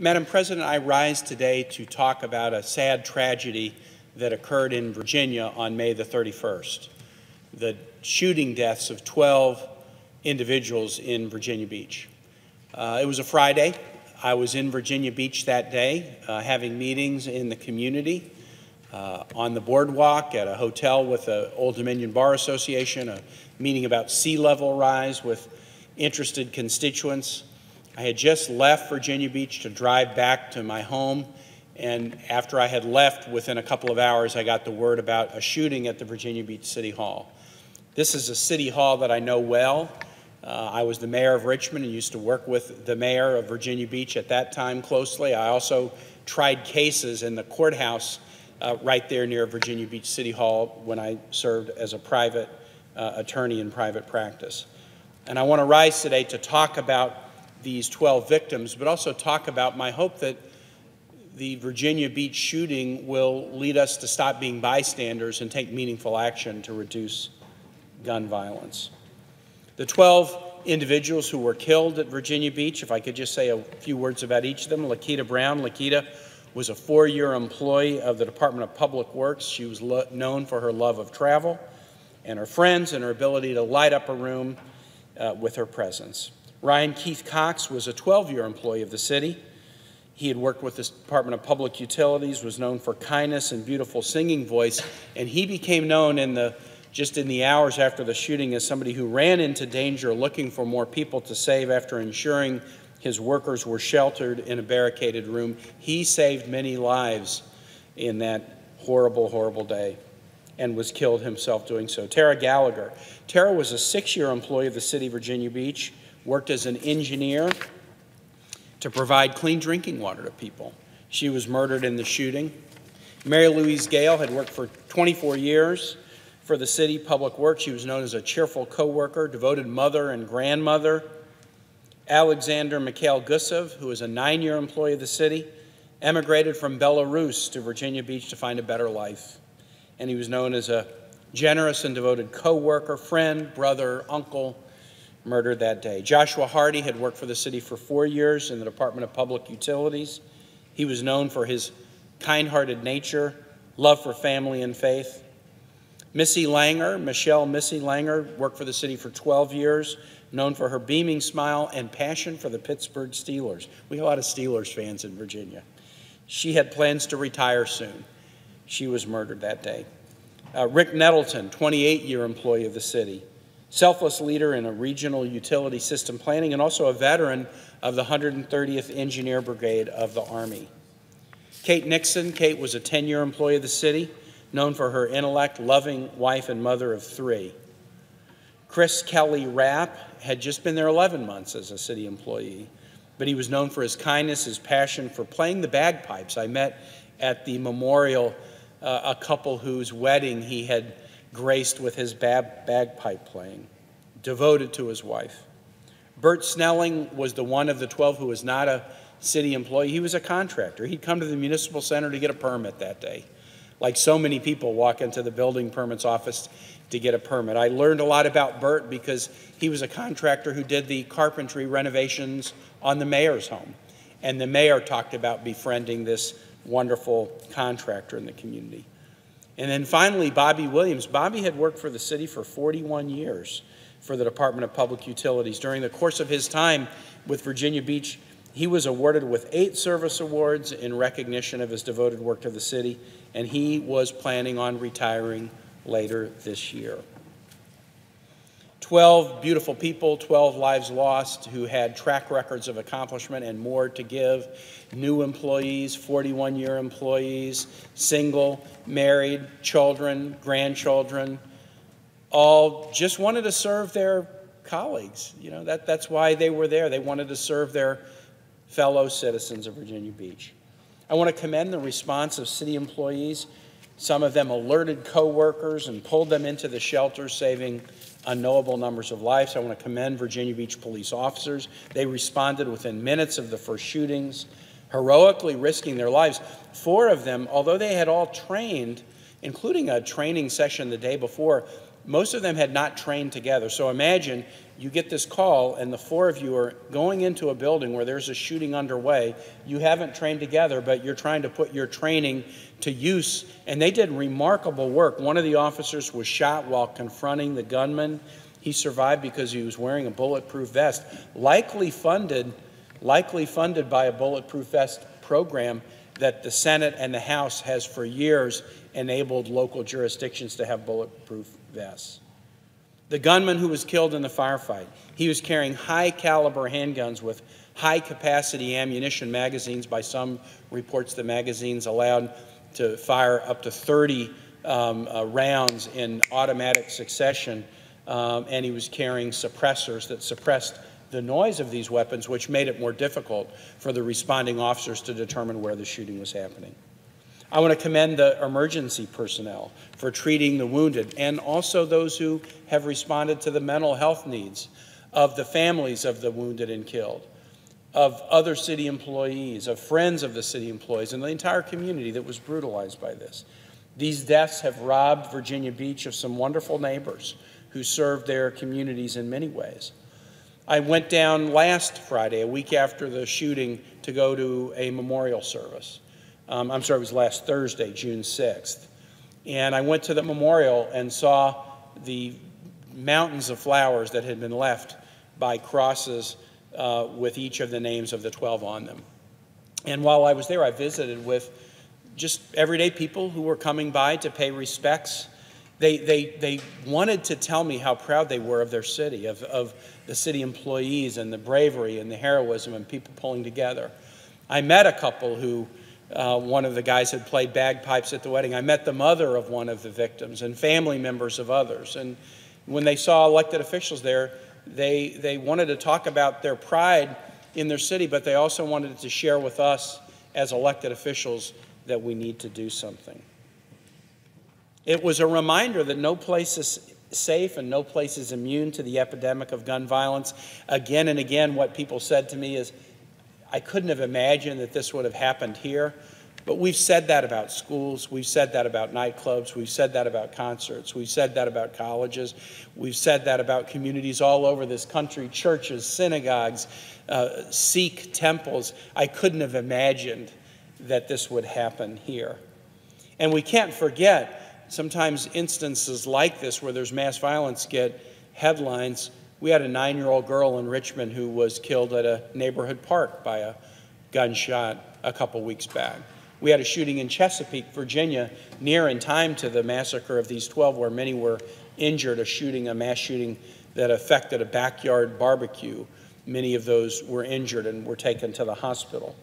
Madam President, I rise today to talk about a sad tragedy that occurred in Virginia on May the 31st. The shooting deaths of 12 individuals in Virginia Beach. Uh, it was a Friday. I was in Virginia Beach that day uh, having meetings in the community, uh, on the boardwalk, at a hotel with the Old Dominion Bar Association, a meeting about sea level rise with interested constituents. I had just left Virginia Beach to drive back to my home, and after I had left, within a couple of hours, I got the word about a shooting at the Virginia Beach City Hall. This is a city hall that I know well. Uh, I was the mayor of Richmond and used to work with the mayor of Virginia Beach at that time closely. I also tried cases in the courthouse uh, right there near Virginia Beach City Hall when I served as a private uh, attorney in private practice. And I want to rise today to talk about these 12 victims, but also talk about my hope that the Virginia Beach shooting will lead us to stop being bystanders and take meaningful action to reduce gun violence. The 12 individuals who were killed at Virginia Beach, if I could just say a few words about each of them. LaQuita Brown. LaQuita was a four year employee of the Department of Public Works. She was known for her love of travel and her friends and her ability to light up a room uh, with her presence. Ryan Keith Cox was a 12 year employee of the city. He had worked with the Department of Public Utilities, was known for kindness and beautiful singing voice, and he became known in the just in the hours after the shooting as somebody who ran into danger looking for more people to save after ensuring his workers were sheltered in a barricaded room. He saved many lives in that horrible, horrible day and was killed himself doing so. Tara Gallagher. Tara was a six year employee of the city of Virginia Beach worked as an engineer to provide clean drinking water to people. She was murdered in the shooting. Mary Louise Gayle had worked for 24 years for the city public works. She was known as a cheerful co-worker, devoted mother and grandmother. Alexander Mikhail Gusev, who was a nine-year employee of the city, emigrated from Belarus to Virginia Beach to find a better life. And he was known as a generous and devoted co-worker, friend, brother, uncle, murdered that day. Joshua Hardy had worked for the city for four years in the Department of Public Utilities. He was known for his kind hearted nature, love for family and faith. Missy Langer, Michelle Missy Langer, worked for the city for 12 years, known for her beaming smile and passion for the Pittsburgh Steelers. We have a lot of Steelers fans in Virginia. She had plans to retire soon. She was murdered that day. Uh, Rick Nettleton, 28 year employee of the city selfless leader in a regional utility system planning, and also a veteran of the 130th Engineer Brigade of the Army. Kate Nixon. Kate was a 10 year employee of the city, known for her intellect, loving wife, and mother of three. Chris Kelly Rapp had just been there 11 months as a city employee, but he was known for his kindness, his passion for playing the bagpipes. I met at the memorial uh, a couple whose wedding he had graced with his bag, bagpipe playing, devoted to his wife. Bert Snelling was the one of the 12 who was not a city employee. He was a contractor. He'd come to the municipal center to get a permit that day. Like so many people walk into the building permits office to get a permit. I learned a lot about Bert because he was a contractor who did the carpentry renovations on the mayor's home. And the mayor talked about befriending this wonderful contractor in the community. And then finally, Bobby Williams. Bobby had worked for the city for 41 years for the Department of Public Utilities. During the course of his time with Virginia Beach, he was awarded with eight service awards in recognition of his devoted work to the city, and he was planning on retiring later this year. 12 beautiful people, 12 lives lost who had track records of accomplishment and more to give. New employees, 41 year employees, single, married, children, grandchildren, all just wanted to serve their colleagues. You know, that, that's why they were there. They wanted to serve their fellow citizens of Virginia Beach. I want to commend the response of city employees. Some of them alerted coworkers and pulled them into the shelter, saving unknowable numbers of lives. I want to commend Virginia Beach police officers. They responded within minutes of the first shootings, heroically risking their lives. Four of them, although they had all trained, including a training session the day before, most of them had not trained together. So imagine you get this call, and the four of you are going into a building where there's a shooting underway. You haven't trained together, but you're trying to put your training to use. And they did remarkable work. One of the officers was shot while confronting the gunman. He survived because he was wearing a bulletproof vest, likely funded, likely funded by a bulletproof vest program that the Senate and the House has for years enabled local jurisdictions to have bulletproof vests. The gunman who was killed in the firefight, he was carrying high caliber handguns with high capacity ammunition magazines. By some reports, the magazines allowed to fire up to 30 um, uh, rounds in automatic succession. Um, and he was carrying suppressors that suppressed the noise of these weapons, which made it more difficult for the responding officers to determine where the shooting was happening. I want to commend the emergency personnel for treating the wounded and also those who have responded to the mental health needs of the families of the wounded and killed, of other city employees, of friends of the city employees, and the entire community that was brutalized by this. These deaths have robbed Virginia Beach of some wonderful neighbors who served their communities in many ways. I went down last Friday, a week after the shooting, to go to a memorial service. Um, I'm sorry, it was last Thursday, June 6th. And I went to the memorial and saw the mountains of flowers that had been left by crosses uh, with each of the names of the 12 on them. And while I was there, I visited with just everyday people who were coming by to pay respects. They, they, they wanted to tell me how proud they were of their city, of, of the city employees and the bravery and the heroism and people pulling together. I met a couple who uh, one of the guys had played bagpipes at the wedding. I met the mother of one of the victims and family members of others. And when they saw elected officials there, they, they wanted to talk about their pride in their city, but they also wanted to share with us as elected officials that we need to do something. It was a reminder that no place is safe and no place is immune to the epidemic of gun violence. Again and again, what people said to me is, I couldn't have imagined that this would have happened here. But we've said that about schools. We've said that about nightclubs. We've said that about concerts. We've said that about colleges. We've said that about communities all over this country churches, synagogues, uh, Sikh temples. I couldn't have imagined that this would happen here. And we can't forget sometimes instances like this where there's mass violence get headlines we had a nine year old girl in Richmond who was killed at a neighborhood park by a gunshot a couple weeks back. We had a shooting in Chesapeake, Virginia, near in time to the massacre of these 12, where many were injured, a shooting, a mass shooting that affected a backyard barbecue. Many of those were injured and were taken to the hospital.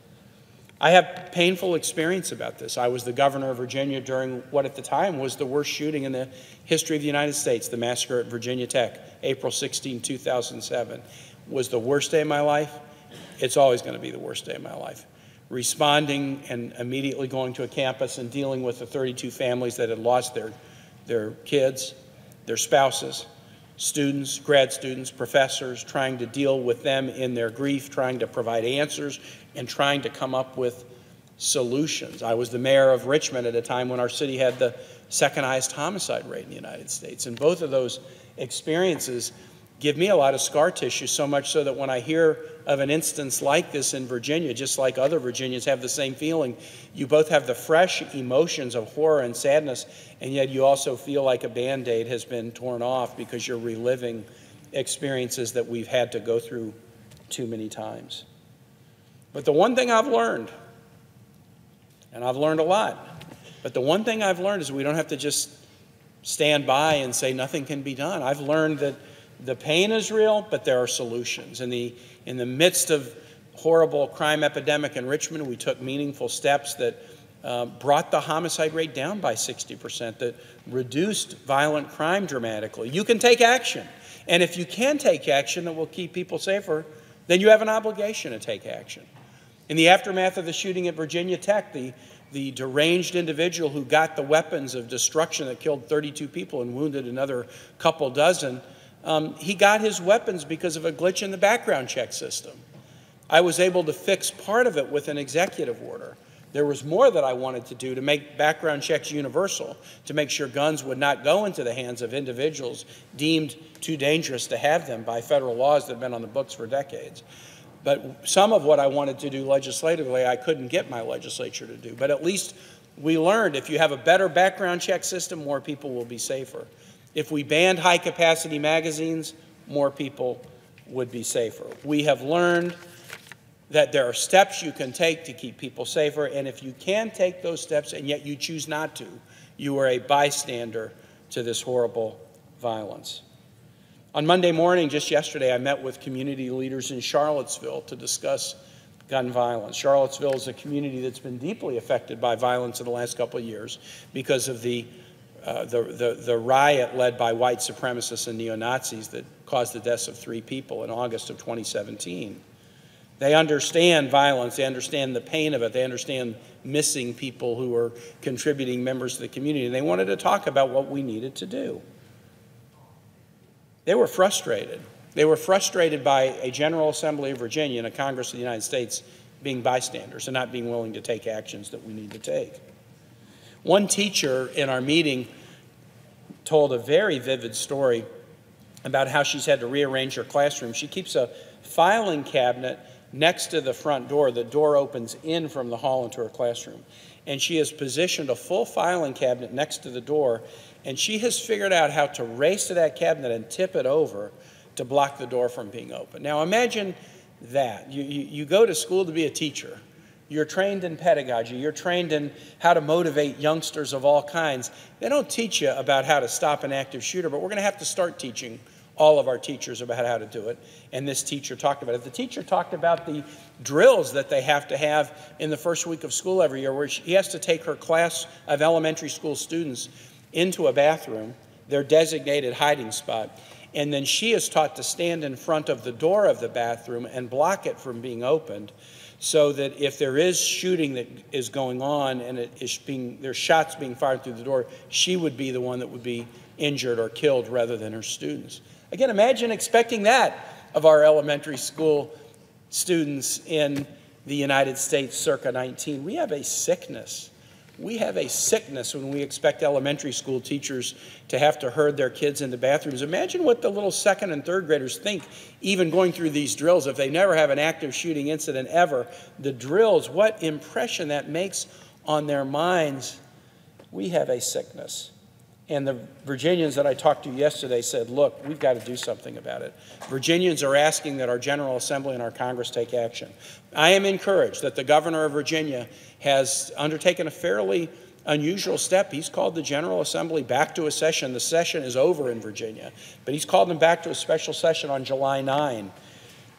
I have painful experience about this. I was the governor of Virginia during what at the time was the worst shooting in the history of the United States, the massacre at Virginia Tech, April 16, 2007. Was the worst day of my life? It's always going to be the worst day of my life. Responding and immediately going to a campus and dealing with the 32 families that had lost their, their kids, their spouses, students, grad students, professors, trying to deal with them in their grief, trying to provide answers, and trying to come up with solutions. I was the mayor of Richmond at a time when our city had the second highest homicide rate in the United States. And both of those experiences give me a lot of scar tissue, so much so that when I hear of an instance like this in Virginia, just like other Virginians have the same feeling, you both have the fresh emotions of horror and sadness, and yet you also feel like a band aid has been torn off because you're reliving experiences that we've had to go through too many times. But the one thing I've learned, and I've learned a lot, but the one thing I've learned is we don't have to just stand by and say nothing can be done. I've learned that the pain is real, but there are solutions. In the, in the midst of horrible crime epidemic in Richmond, we took meaningful steps that uh, brought the homicide rate down by 60%, that reduced violent crime dramatically. You can take action. And if you can take action that will keep people safer, then you have an obligation to take action. In the aftermath of the shooting at Virginia Tech, the, the deranged individual who got the weapons of destruction that killed 32 people and wounded another couple dozen um, he got his weapons because of a glitch in the background check system. I was able to fix part of it with an executive order. There was more that I wanted to do to make background checks universal, to make sure guns would not go into the hands of individuals deemed too dangerous to have them by federal laws that have been on the books for decades. But some of what I wanted to do legislatively, I couldn't get my legislature to do. But at least we learned if you have a better background check system, more people will be safer. If we banned high capacity magazines, more people would be safer. We have learned that there are steps you can take to keep people safer, and if you can take those steps and yet you choose not to, you are a bystander to this horrible violence. On Monday morning, just yesterday, I met with community leaders in Charlottesville to discuss gun violence. Charlottesville is a community that's been deeply affected by violence in the last couple of years because of the, uh, the, the, the riot led by white supremacists and neo Nazis that caused the deaths of three people in August of 2017. They understand violence, they understand the pain of it, they understand missing people who are contributing members to the community, and they wanted to talk about what we needed to do. They were frustrated. They were frustrated by a General Assembly of Virginia and a Congress of the United States being bystanders and not being willing to take actions that we need to take. One teacher in our meeting told a very vivid story about how she's had to rearrange her classroom. She keeps a filing cabinet next to the front door. The door opens in from the hall into her classroom. And she has positioned a full filing cabinet next to the door, and she has figured out how to race to that cabinet and tip it over to block the door from being open. Now imagine that. You, you, you go to school to be a teacher. You're trained in pedagogy. You're trained in how to motivate youngsters of all kinds. They don't teach you about how to stop an active shooter, but we're going to have to start teaching all of our teachers about how to do it. And this teacher talked about it. The teacher talked about the drills that they have to have in the first week of school every year, where she has to take her class of elementary school students into a bathroom, their designated hiding spot. And then she is taught to stand in front of the door of the bathroom and block it from being opened so that if there is shooting that is going on and it is being, there's shots being fired through the door, she would be the one that would be injured or killed rather than her students. Again, imagine expecting that of our elementary school students in the United States circa 19. We have a sickness. We have a sickness when we expect elementary school teachers to have to herd their kids into bathrooms. Imagine what the little second and third graders think, even going through these drills. If they never have an active shooting incident ever, the drills, what impression that makes on their minds. We have a sickness. And the Virginians that I talked to yesterday said, look, we've got to do something about it. Virginians are asking that our General Assembly and our Congress take action. I am encouraged that the governor of Virginia has undertaken a fairly unusual step. He's called the General Assembly back to a session. The session is over in Virginia, but he's called them back to a special session on July 9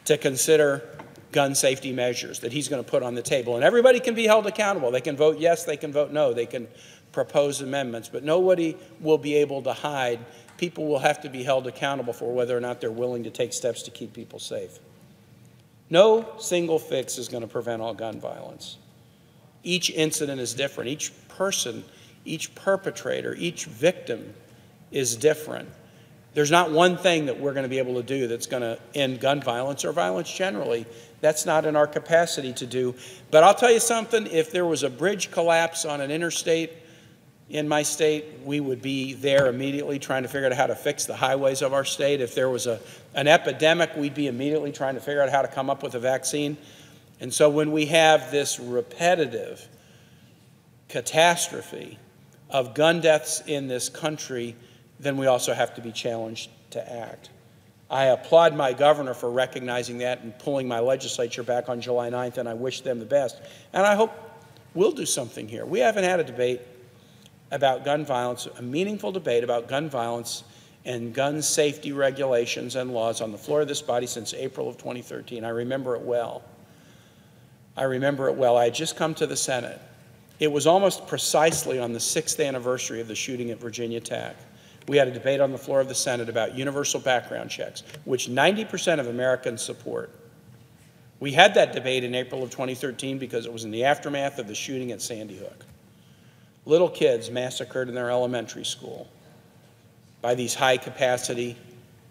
to consider gun safety measures that he's going to put on the table. And everybody can be held accountable. They can vote yes, they can vote no, they can propose amendments, but nobody will be able to hide. People will have to be held accountable for whether or not they're willing to take steps to keep people safe. No single fix is going to prevent all gun violence. Each incident is different. Each person, each perpetrator, each victim is different. There's not one thing that we're going to be able to do that's going to end gun violence or violence generally. That's not in our capacity to do. But I'll tell you something if there was a bridge collapse on an interstate in my state, we would be there immediately trying to figure out how to fix the highways of our state. If there was a, an epidemic, we'd be immediately trying to figure out how to come up with a vaccine. And so when we have this repetitive catastrophe of gun deaths in this country, then we also have to be challenged to act. I applaud my governor for recognizing that and pulling my legislature back on July 9th, and I wish them the best. And I hope we'll do something here. We haven't had a debate about gun violence, a meaningful debate about gun violence and gun safety regulations and laws on the floor of this body since April of 2013. I remember it well. I remember it well. I had just come to the Senate. It was almost precisely on the sixth anniversary of the shooting at Virginia Tech. We had a debate on the floor of the Senate about universal background checks, which 90% of Americans support. We had that debate in April of 2013 because it was in the aftermath of the shooting at Sandy Hook little kids massacred in their elementary school by these high capacity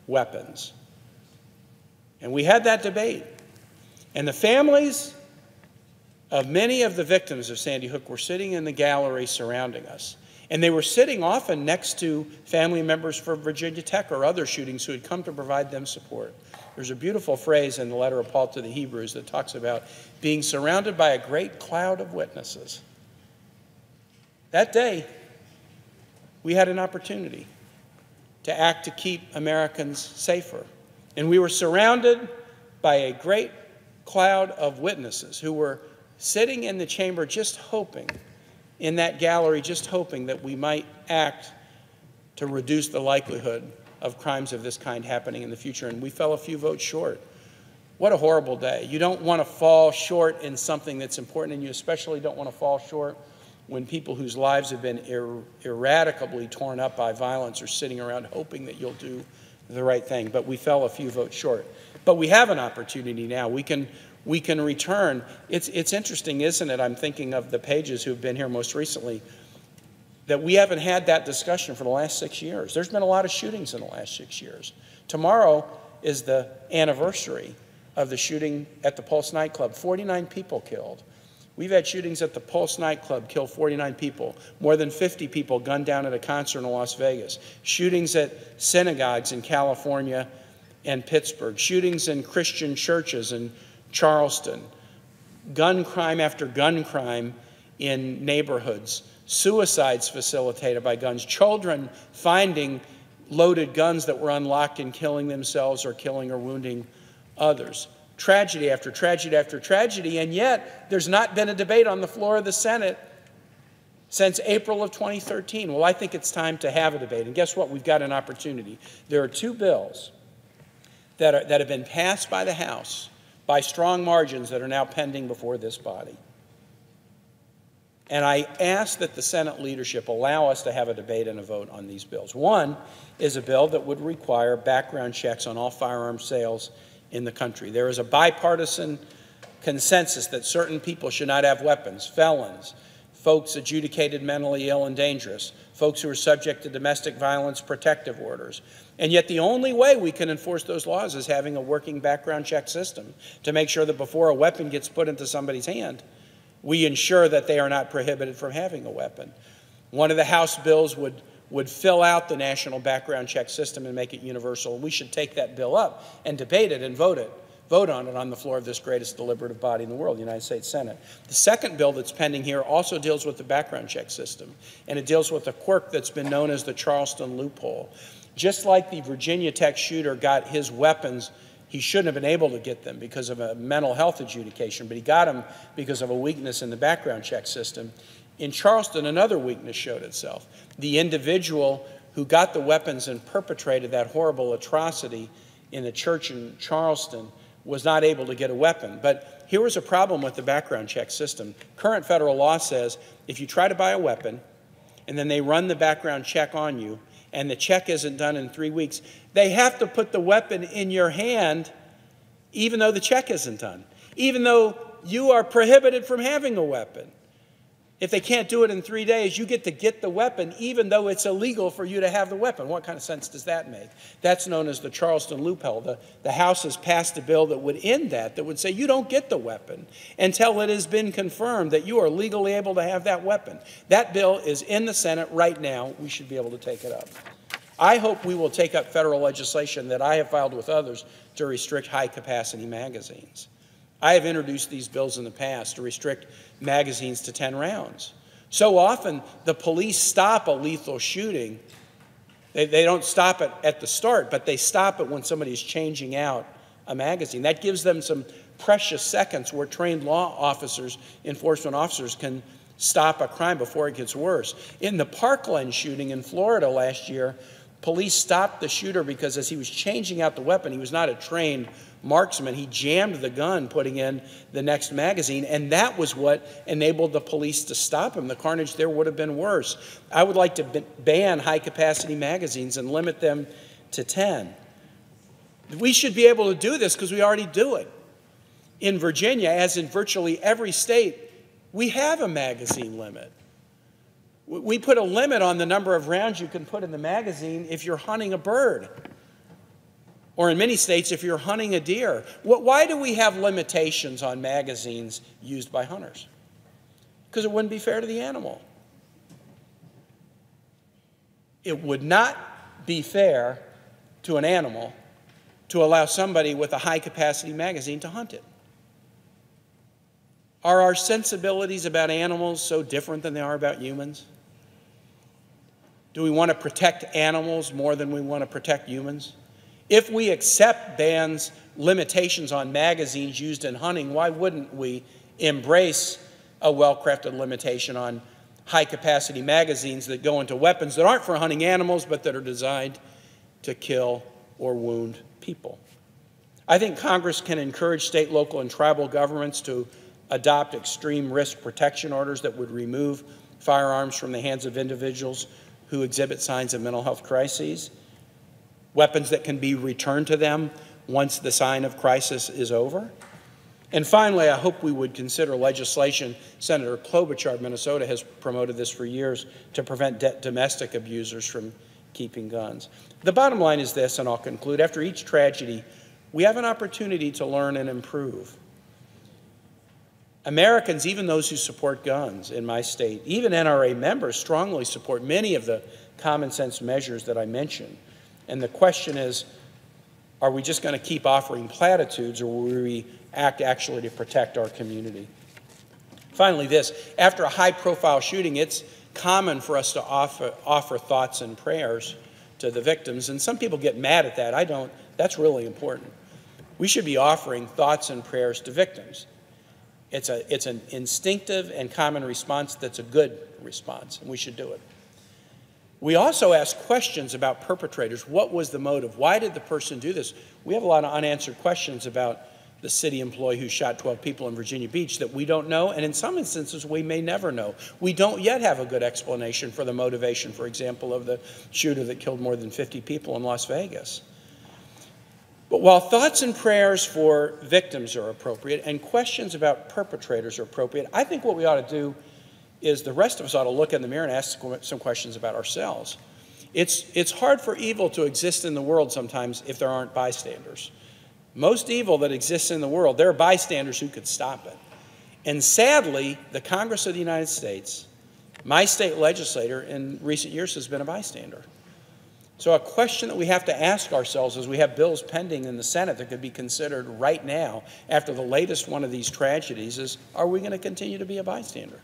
weapons. And we had that debate. And the families of many of the victims of Sandy Hook were sitting in the gallery surrounding us. And they were sitting often next to family members from Virginia Tech or other shootings who had come to provide them support. There's a beautiful phrase in the letter of Paul to the Hebrews that talks about being surrounded by a great cloud of witnesses. That day, we had an opportunity to act to keep Americans safer. And we were surrounded by a great cloud of witnesses who were sitting in the chamber just hoping, in that gallery, just hoping that we might act to reduce the likelihood of crimes of this kind happening in the future. And we fell a few votes short. What a horrible day. You don't want to fall short in something that's important, and you especially don't want to fall short when people whose lives have been ir- torn up by violence are sitting around hoping that you'll do the right thing. But we fell a few votes short. But we have an opportunity now. We can, we can return. It's, it's interesting, isn't it? I'm thinking of the pages who've been here most recently that we haven't had that discussion for the last six years. There's been a lot of shootings in the last six years. Tomorrow is the anniversary of the shooting at the Pulse nightclub 49 people killed. We've had shootings at the Pulse nightclub kill 49 people, more than 50 people gunned down at a concert in Las Vegas, shootings at synagogues in California and Pittsburgh, shootings in Christian churches in Charleston, gun crime after gun crime in neighborhoods, suicides facilitated by guns, children finding loaded guns that were unlocked and killing themselves or killing or wounding others tragedy after tragedy after tragedy, and yet there's not been a debate on the floor of the Senate since April of 2013. Well, I think it's time to have a debate. And guess what? We've got an opportunity. There are two bills that, are, that have been passed by the House by strong margins that are now pending before this body. And I ask that the Senate leadership allow us to have a debate and a vote on these bills. One is a bill that would require background checks on all firearm sales in the country. There is a bipartisan consensus that certain people should not have weapons felons, folks adjudicated mentally ill and dangerous, folks who are subject to domestic violence protective orders. And yet, the only way we can enforce those laws is having a working background check system to make sure that before a weapon gets put into somebody's hand, we ensure that they are not prohibited from having a weapon. One of the House bills would would fill out the national background check system and make it universal. We should take that bill up and debate it and vote it, vote on it on the floor of this greatest deliberative body in the world, the United States Senate. The second bill that's pending here also deals with the background check system, and it deals with a quirk that's been known as the Charleston loophole. Just like the Virginia Tech shooter got his weapons he shouldn't have been able to get them because of a mental health adjudication, but he got them because of a weakness in the background check system. In Charleston, another weakness showed itself. The individual who got the weapons and perpetrated that horrible atrocity in the church in Charleston was not able to get a weapon. But here was a problem with the background check system. Current federal law says if you try to buy a weapon and then they run the background check on you and the check isn't done in three weeks, they have to put the weapon in your hand even though the check isn't done, even though you are prohibited from having a weapon. If they can't do it in three days, you get to get the weapon, even though it's illegal for you to have the weapon. What kind of sense does that make? That's known as the Charleston loophole. The, the House has passed a bill that would end that, that would say you don't get the weapon until it has been confirmed that you are legally able to have that weapon. That bill is in the Senate right now. We should be able to take it up. I hope we will take up federal legislation that I have filed with others to restrict high capacity magazines. I have introduced these bills in the past to restrict magazines to 10 rounds. So often, the police stop a lethal shooting. They, they don't stop it at the start, but they stop it when somebody's changing out a magazine. That gives them some precious seconds where trained law officers, enforcement officers, can stop a crime before it gets worse. In the Parkland shooting in Florida last year, police stopped the shooter because as he was changing out the weapon, he was not a trained marksman. He jammed the gun, putting in the next magazine, and that was what enabled the police to stop him. The carnage there would have been worse. I would like to ban high capacity magazines and limit them to 10. We should be able to do this because we already do it. In Virginia, as in virtually every state, we have a magazine limit. We put a limit on the number of rounds you can put in the magazine if you're hunting a bird. Or in many states, if you're hunting a deer, why do we have limitations on magazines used by hunters? Because it wouldn't be fair to the animal. It would not be fair to an animal to allow somebody with a high capacity magazine to hunt it. Are our sensibilities about animals so different than they are about humans? Do we want to protect animals more than we want to protect humans? If we accept bans, limitations on magazines used in hunting, why wouldn't we embrace a well crafted limitation on high capacity magazines that go into weapons that aren't for hunting animals but that are designed to kill or wound people? I think Congress can encourage state, local, and tribal governments to adopt extreme risk protection orders that would remove firearms from the hands of individuals who exhibit signs of mental health crises, weapons that can be returned to them once the sign of crisis is over. And finally, I hope we would consider legislation. Senator Klobuchar of Minnesota has promoted this for years to prevent domestic abusers from keeping guns. The bottom line is this, and I'll conclude. After each tragedy, we have an opportunity to learn and improve. Americans, even those who support guns in my state, even NRA members, strongly support many of the common sense measures that I mentioned. And the question is are we just going to keep offering platitudes or will we act actually to protect our community? Finally, this after a high profile shooting, it's common for us to offer, offer thoughts and prayers to the victims. And some people get mad at that. I don't. That's really important. We should be offering thoughts and prayers to victims. It's, a, it's an instinctive and common response that's a good response, and we should do it. We also ask questions about perpetrators. What was the motive? Why did the person do this? We have a lot of unanswered questions about the city employee who shot 12 people in Virginia Beach that we don't know, and in some instances, we may never know. We don't yet have a good explanation for the motivation, for example, of the shooter that killed more than 50 people in Las Vegas. But while thoughts and prayers for victims are appropriate and questions about perpetrators are appropriate, I think what we ought to do is the rest of us ought to look in the mirror and ask some questions about ourselves. It's, it's hard for evil to exist in the world sometimes if there aren't bystanders. Most evil that exists in the world, there are bystanders who could stop it. And sadly, the Congress of the United States, my state legislator in recent years has been a bystander. So, a question that we have to ask ourselves as we have bills pending in the Senate that could be considered right now after the latest one of these tragedies is are we going to continue to be a bystander?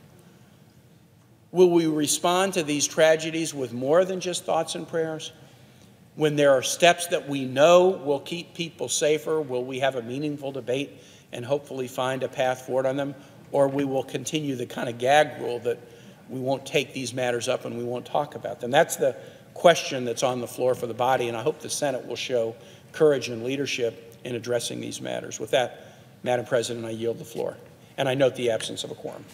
Will we respond to these tragedies with more than just thoughts and prayers? When there are steps that we know will keep people safer, will we have a meaningful debate and hopefully find a path forward on them? Or we will continue the kind of gag rule that we won't take these matters up and we won't talk about them? That's the question that's on the floor for the body, and I hope the Senate will show courage and leadership in addressing these matters. With that, Madam President, I yield the floor, and I note the absence of a quorum.